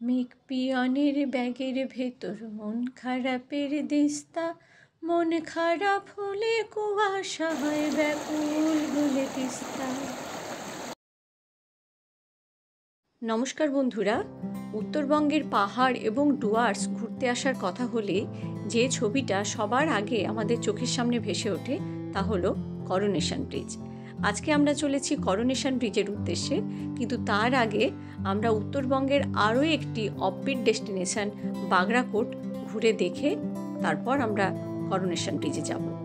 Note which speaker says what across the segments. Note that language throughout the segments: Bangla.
Speaker 1: মেঘ পিয়নের ব্যাগের ভেতর মন খারাপের দিস্তা, মন খারাপ হলে কুয়াশা হয় ব্যাকুল বলে তিস্তা। নমস্কার বন্ধুরা, উত্তরবঙ্গের পাহাড় এবং ডুয়ার্স ঘুরতে আসার কথা হলে যে ছবিটা সবার আগে আমাদের চোখের সামনে ভেসে ওঠে তা হলো করোনেশন ব্রিজ। আজকে আমরা চলেছি করোনেশন ব্রিজের উদ্দেশ্যে, কিন্তু তার আগে আমরা উত্তরবঙ্গের আরও একটি অফবিট ডেস্টিনেশন বাগরাকোট ঘুরে দেখে তারপর আমরা করোনেশন ব্রিজে যাব।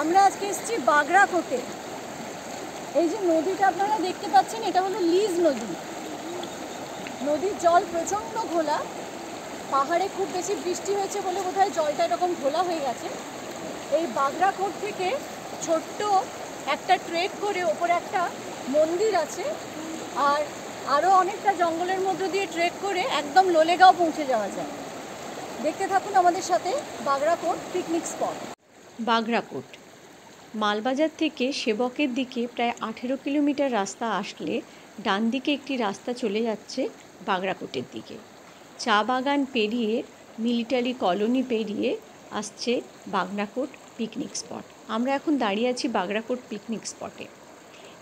Speaker 2: আমরা আজকে এসেছি বাগরাকোটে এই যে নদীটা আপনারা দেখতে পাচ্ছেন, এটা হলো লিজ নদী। নদীর জল প্রচণ্ড ঘোলা। পাহাড়ে খুব বেশি বৃষ্টি হয়েছে বলে বোধহয় জলটা এরকম ঘোলা হয়ে গেছে। এই বাগরাকোট থেকে ছোট্ট একটা ট্রেক করে ওপরে একটা মন্দির আছে আর আরও অনেকটা জঙ্গলের মধ্য দিয়ে ট্রেক করে একদম লোলেগাঁও পৌঁছে যাওয়া যায়। দেখতে থাকুন আমাদের সাথে বাগরাকোট পিকনিক স্পট।
Speaker 1: বাগরাকোট মালবাজার থেকে সেবকের দিকে প্রায় আঠেরো কিলোমিটার রাস্তা আসলে ডান দিকে একটি রাস্তা চলে যাচ্ছে বাগরাকোটের দিকে। চা বাগান পেরিয়ে মিলিটারি কলোনি পেরিয়ে আসছে বাগরাকোট পিকনিক স্পট। আমরা এখন দাঁড়িয়ে আছি বাগরাকোট পিকনিক স্পটে।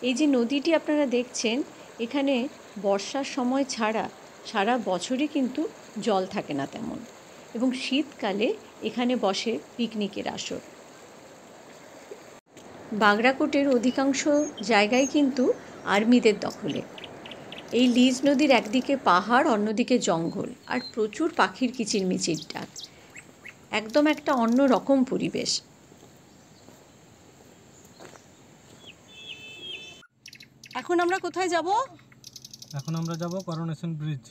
Speaker 1: এই যে নদীটি আপনারা দেখছেন, এখানে বর্ষার সময় ছাড়া সারা বছরই কিন্তু জল থাকে না তেমন। এবং শীতকালে এখানে বসে পিকনিকের আসর। বাগরাকোটের অধিকাংশ জায়গায় কিন্তু আর্মিদের দখলে। এই লিজ নদীর একদিকে পাহাড় অন্যদিকে জঙ্গল আর প্রচুর পাখির কিচিরমিচির ডাক। একদম একটা অন্য রকম পরিবেশ।
Speaker 2: এখন আমরা কোথায় যাব?
Speaker 3: এখন আমরা যাব করোনেশন ব্রিজ।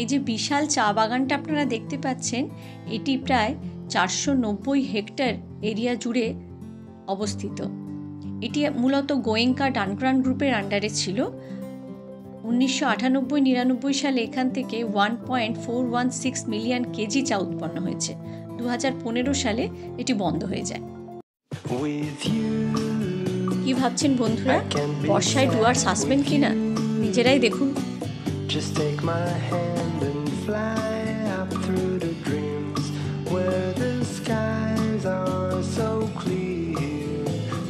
Speaker 1: এই যে বিশাল চা বাগানটা আপনারা দেখতে পাচ্ছেন এটি প্রায় চারশো নব্বই হেক্টর এরিয়া জুড়ে অবস্থিত। এটি মূলত গোয়েঙ্কা ডানক্রান গ্রুপের আন্ডারে ছিল। উনিশশো আটানব্বই নিরানব্বই সালে এখান থেকে one point four one six million KG চা উৎপন্ন হয়েছে। দু হাজার পনেরো সালে এটি বন্ধ হয়ে যায়। কি ভাবছেন বন্ধুরা? বর্ষায় ডুয়ার আসবেন কিনা? নিজেরাই দেখুন।
Speaker 4: Just take my hand. and fly up through the dreams where the skies are so clear.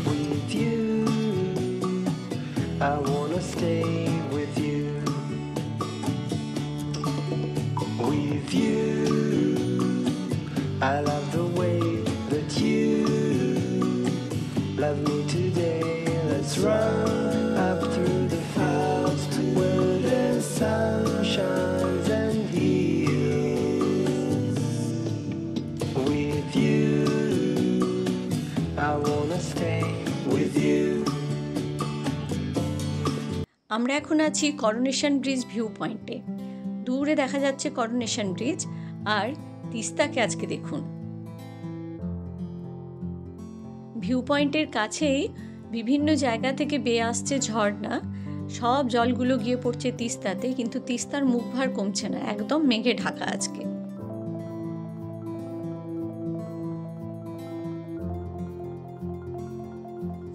Speaker 4: With you, I wanna stay with you. With you, I love the way that you love me today. Let's run
Speaker 1: আমরা এখন আছি করোনেশন ব্রিজ ভিউ পয়েন্টে দূরে দেখা যাচ্ছে করোনেশন ব্রিজ আর তিস্তাকে আজকে দেখুন। ভিউ পয়েন্টের কাছেই বিভিন্ন জায়গা থেকে বেয়ে আসছে ঝর্ণা। সব জলগুলো গিয়ে পড়ছে তিস্তাতে, কিন্তু তিস্তার মুখভার কমছে না, একদম মেঘে ঢাকা আজকে।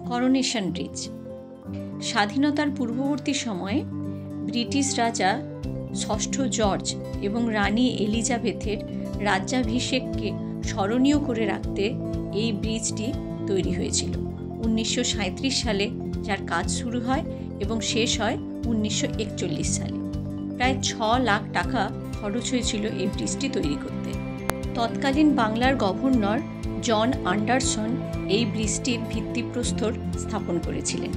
Speaker 1: করোনেশন ব্রিজ স্বাধীনতার পূর্ববর্তী সময়ে ব্রিটিশ রাজা ষষ্ঠ জর্জ এবং রানী এলিজাবেথের রাজ্যাভিষেককে স্মরণীয় করে রাখতে এই ব্রিজটি তৈরি হয়েছিল। উনিশশো সাঁইত্রিশ সালে যার কাজ শুরু হয় এবং শেষ হয় উনিশশো একচল্লিশ সালে। প্রায় ছ লাখ টাকা খরচ হয়েছিল এই ব্রিজটি তৈরি করতে। তৎকালীন বাংলার গভর্নর জন আন্ডারসন এই ব্রিজটির ভিত্তিপ্রস্তর স্থাপন করেছিলেন।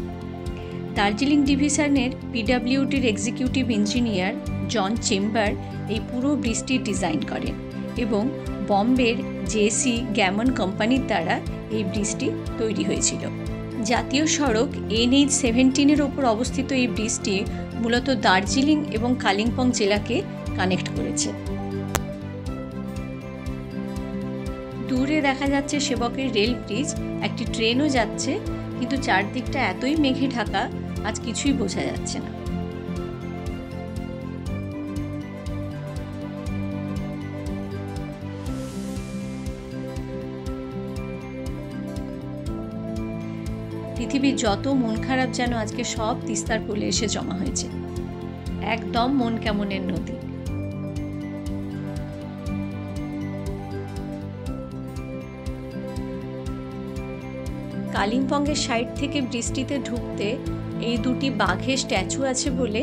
Speaker 1: দার্জিলিং ডিভিশনের পিডাব্লিউডির এক্সিকিউটিভ ইঞ্জিনিয়ার জন চেম্বার এই পুরো ব্রিজটি ডিজাইন করেন এবং বম্বের জেসি গ্যামন কোম্পানির দ্বারা এই ব্রিজটি তৈরি হয়েছিল। জাতীয় সড়ক এনএইচ সেভেন্টিনের ওপর অবস্থিত এই ব্রিজটি মূলত দার্জিলিং এবং কালিম্পং জেলাকে কানেক্ট করেছে। দূরে দেখা যাচ্ছে সেবকের রেল ব্রিজ। একটি ট্রেনও যাচ্ছে, কিন্তু চারদিকটা এতই মেঘে ঢাকা, আজ কিছুই বোঝা যাচ্ছে না। পৃথিবীর যত মন খারাপ যেন আজকে সব তিস্তার কোলে এসে জমা হয়েছে। একদম মন কেমনের নদী। কালিম্পংয়ের সাইড থেকে বৃষ্টিতে ঢুকতে এই দুটি বাঘের স্ট্যাচু আছে বলে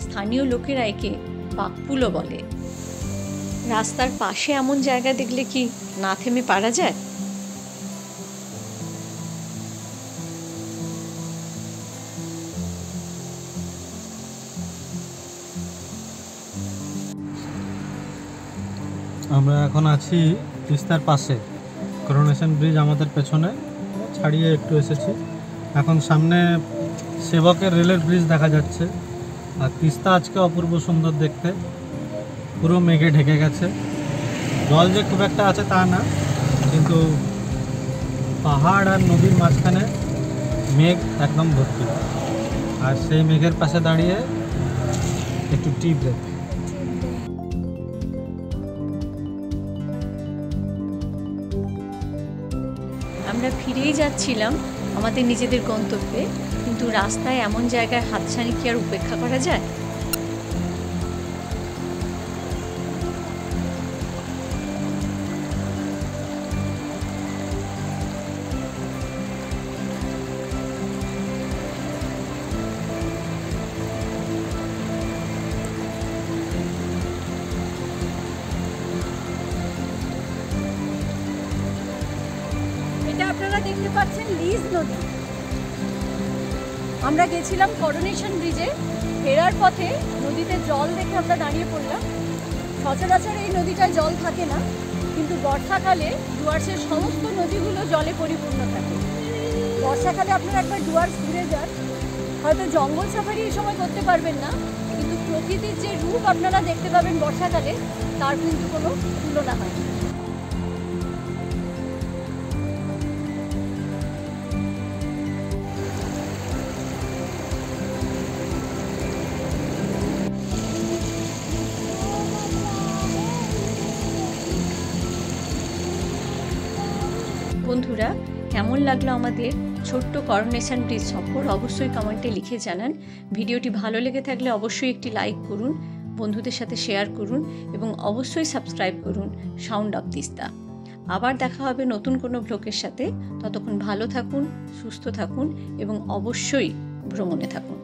Speaker 1: স্থানীয় লোকেরা একে বাঘপুলও বলে। রাস্তার পাশে এমন জায়গা দেখলে কি না থেমে পারা যায়?
Speaker 3: আমরা এখন আছি তিস্তার পাশে। করোনেশন ব্রিজ আমাদের পেছনে। ছাড়িয়ে একটু এসেছি। এখন সামনে সেবকের রেলের ব্রিজ দেখা যাচ্ছে। আর তিস্তা আজকে অপূর্ব সুন্দর দেখতে। পুরো মেঘে ঢেকে গেছে। জল যে খুব একটা আছে তা না, কিন্তু পাহাড় আর নদীর মাঝখানে মেঘ একদম ভর্তি। আর সেই মেঘের পাশে দাঁড়িয়ে একটু টিপ ব্রেক
Speaker 1: আমরা ফিরেই যাচ্ছিলাম আমাদের নিজেদের গন্তব্যে, কিন্তু রাস্তায় এমন জায়গায় হাতছানি কি আর উপেক্ষা করা যায়?
Speaker 2: পাচ্ছেন লিজ নদী। আমরা গেছিলাম করোনেশন ব্রিজে ফেরার পথে নদীতে জল দেখে আমরা দাঁড়িয়ে পড়লাম। সচরাচর এই নদীটায় জল থাকে না, কিন্তু বর্ষাকালে ডুয়ার্সের সমস্ত নদীগুলো জলে পরিপূর্ণ থাকে। বর্ষাকালে আপনারা একবার ডুয়ার্স ঘুরে যান। হয়তো জঙ্গল সাফারি এই সময় করতে পারবেন না, কিন্তু প্রকৃতির যে রূপ আপনারা দেখতে পাবেন বর্ষাকালে, তার কিন্তু কোনো তুলনা হয়
Speaker 1: বন্ধুরা, কেমন লাগল আমাদের ছোট্ট করোনেশন ব্রিজ সফর অবশ্যই কমেন্টে লিখে জানান। ভিডিওটি ভালো লেগে থাকলে অবশ্যই একটি লাইক করুন, বন্ধুদের সাথে শেয়ার করুন এবং অবশ্যই সাবস্ক্রাইব করুন সাউন্ড অফ তিস্তা আবার দেখা হবে নতুন কোনো ব্লগের সাথে। ততক্ষণ ভালো থাকুন, সুস্থ থাকুন এবং অবশ্যই ভ্রমণে থাকুন।